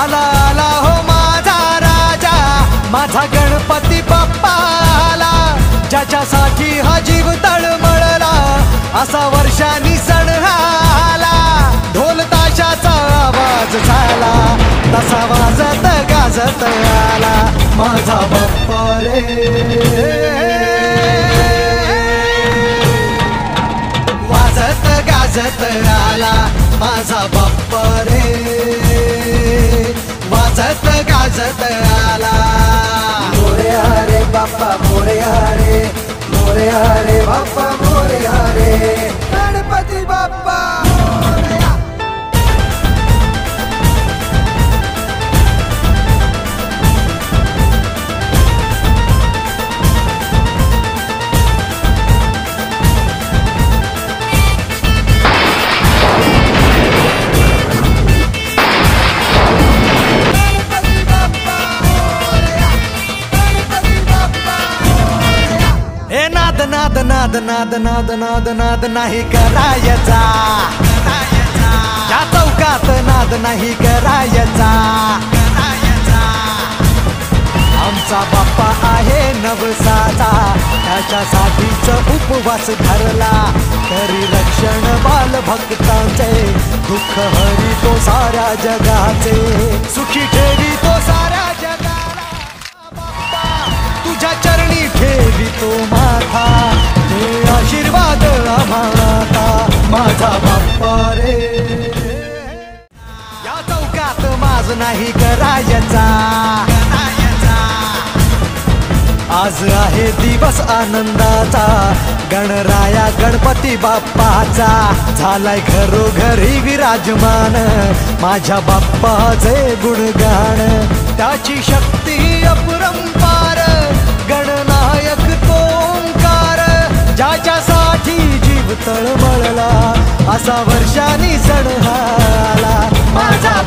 आला आला हो माझा राजा. माझा गणपती बाप्पा आला ज्याच्यासाठी हा जीव तळमळला असा वर्षांनी सण आला ढोल ताशाचा आवाज झाला तसा वाजत गाजत आला. माझा बाप्पा रे. वाजत गाजत आला माझा बाप्पा गाजत आला मोरया रे बाप्पा मोरया रे मोरया रे बाप्पा मोरया रे गणपती बाप्पा नाद नाद नाद नाद नाद नाही करायचा. या चौकात नाद नाही करायचा. आमचा बाप्पा आहे नवसाचा. त्याच्यासाठीच उपवास धरला. तरी रक्षण बाल भक्तांचे दुःख हरी तो साऱ्या जगाचे. सुखी ठेवी तो साऱ्या माझा बाप्पा रे या चौकात माझ नाही करायचा आज आहे दिवस आनंदाचा गणराया गणपती बाप्पाचा झालाय घरोघरी विराजमान. माझ्या बाप्पाचे गुणगान त्याची शक्ती अपरंपार गणनायक ओंकार ज्याच्यासाठी जीव तळमळ असा वर्षानी सण आला माझा